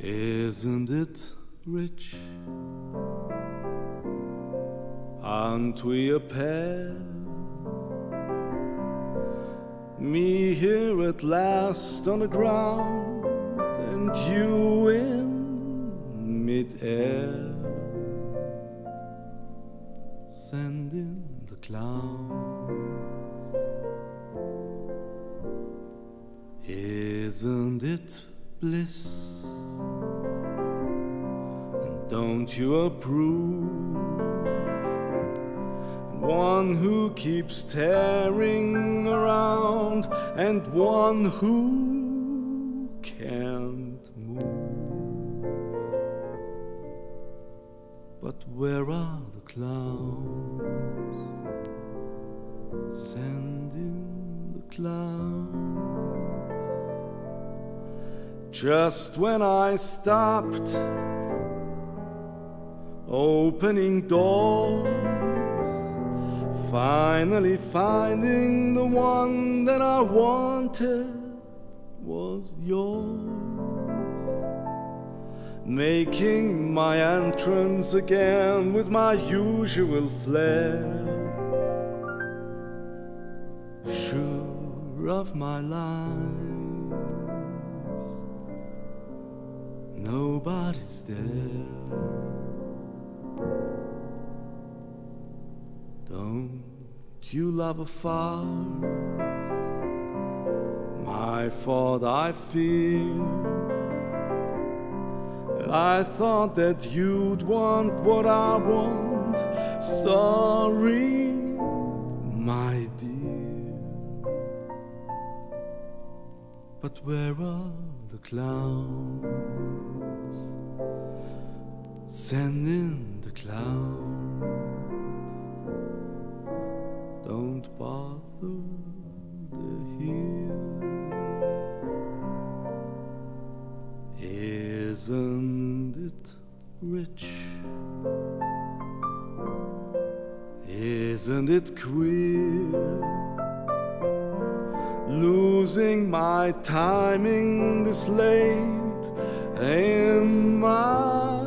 Isn't it rich? Aren't we a pair? Me here at last on the ground, and you in midair. Sending the clouds. Isn't it bliss? Don't you approve? One who keeps tearing around, and one who can't move. But where are the clouds? Send in the clouds. Just when I stopped opening doors, finally finding the one that I wanted was yours. Making my entrance again with my usual flair. Sure of my lines, nobody's there. Don't you love a farce? My fault, I fear. I thought that you'd want what I want. Sorry, my dear. But where are the clouds? Send in the clouds. Don't bother, here. Isn't it rich? Isn't it queer? Losing my timing this late in my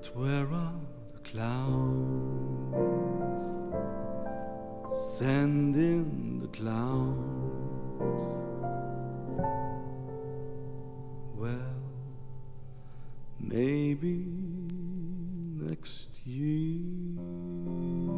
But where are the clouds? Send in the clouds. Well, maybe next year.